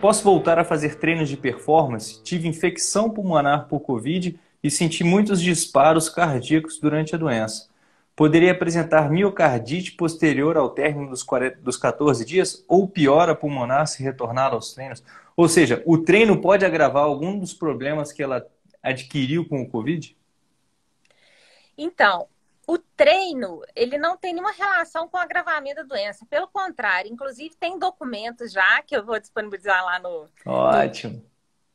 posso voltar a fazer treinos de performance? Tive infecção pulmonar por Covid e senti muitos disparos cardíacos durante a doença. Poderia apresentar miocardite posterior ao término dos, 40, dos 14 dias ou piora pulmonar se retornar aos treinos? Ou seja, o treino pode agravar algum dos problemas que ela adquiriu com o Covid? Então, o treino, ele não tem nenhuma relação com o agravamento da doença. Pelo contrário, inclusive tem documentos já que eu vou disponibilizar lá no. Ótimo.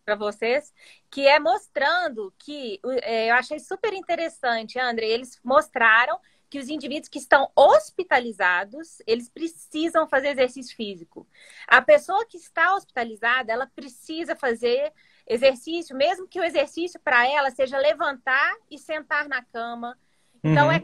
Para vocês, que é mostrando que é, eu achei super interessante, André. Eles mostraram que os indivíduos que estão hospitalizados, eles precisam fazer exercício físico. A pessoa que está hospitalizada, ela precisa fazer exercício, mesmo que o exercício para ela seja levantar e sentar na cama. Então, uhum. é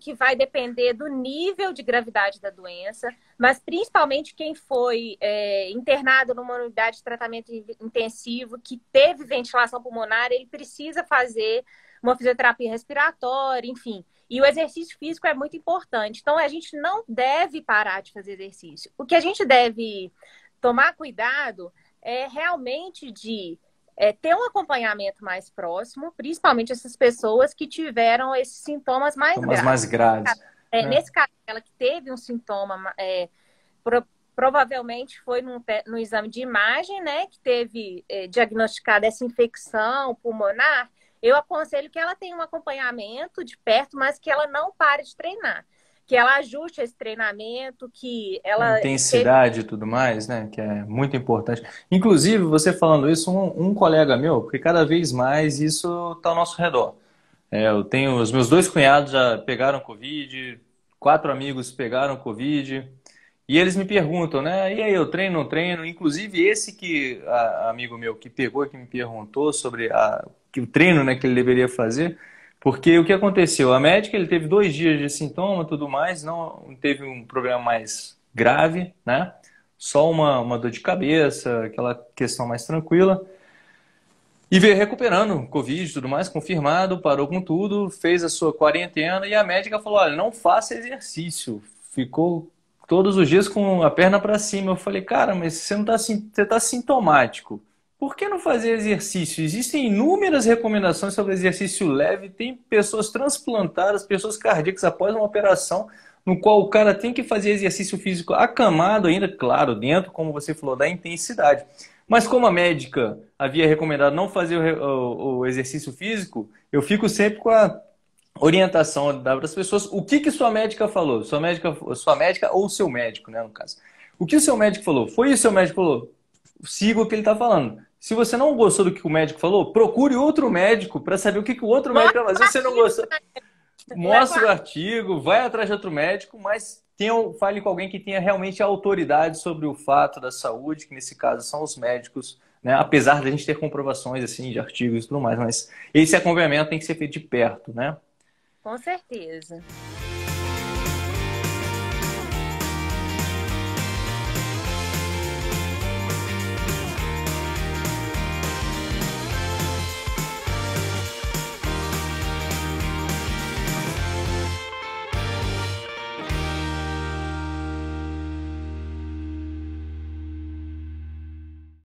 que vai depender do nível de gravidade da doença, mas principalmente quem foi é, internado numa unidade de tratamento intensivo, que teve ventilação pulmonar, ele precisa fazer uma fisioterapia respiratória, enfim. E o exercício físico é muito importante. Então, a gente não deve parar de fazer exercício. O que a gente deve tomar cuidado é realmente de é, ter um acompanhamento mais próximo, principalmente essas pessoas que tiveram esses sintomas mais sintomas graves. mais graves. É, é. Nesse caso, ela que teve um sintoma, é, pro, provavelmente foi num, no exame de imagem, né, que teve é, diagnosticada essa infecção pulmonar, eu aconselho que ela tenha um acompanhamento de perto, mas que ela não pare de treinar que ela ajuste esse treinamento, que ela. Intensidade e tudo mais, né? Que é muito importante. Inclusive, você falando isso, um, um colega meu, porque cada vez mais isso está ao nosso redor. É, eu tenho. Os meus dois cunhados já pegaram Covid, quatro amigos pegaram Covid. E eles me perguntam, né? E aí, eu treino, não treino? Inclusive, esse que, a, amigo meu que pegou, que me perguntou sobre a, que o treino né, que ele deveria fazer, porque o que aconteceu? A médica ele teve dois dias de sintoma tudo mais, não teve um problema mais grave, né? Só uma, uma dor de cabeça, aquela questão mais tranquila. E veio recuperando Covid tudo mais, confirmado, parou com tudo, fez a sua quarentena e a médica falou: olha, não faça exercício. Ficou todos os dias com a perna para cima. Eu falei, cara, mas você não está você tá sintomático. Por que não fazer exercício? Existem inúmeras recomendações sobre exercício leve. Tem pessoas transplantadas, pessoas cardíacas após uma operação, no qual o cara tem que fazer exercício físico acamado ainda, claro, dentro, como você falou, da intensidade. Mas como a médica havia recomendado não fazer o, o, o exercício físico, eu fico sempre com a orientação para as pessoas. O que, que sua médica falou? Sua médica, sua médica ou seu médico, né, no caso. O que o seu médico falou? Foi o seu médico falou? Siga o que ele está falando. Se você não gostou do que o médico falou, procure outro médico para saber o que, que o outro médico vai fazer. Se você não gostou, mostre o artigo, vai atrás de outro médico, mas tenha, fale com alguém que tenha realmente autoridade sobre o fato da saúde, que nesse caso são os médicos, né? apesar de a gente ter comprovações assim de artigos e tudo mais, mas esse acompanhamento tem que ser feito de perto, né? Com certeza.